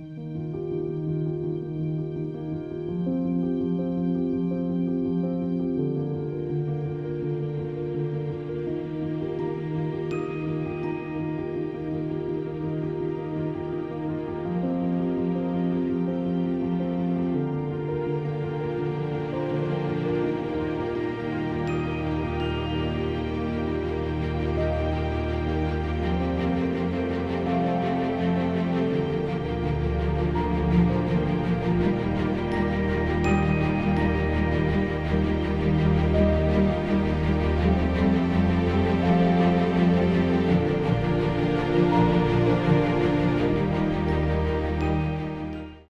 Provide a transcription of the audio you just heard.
you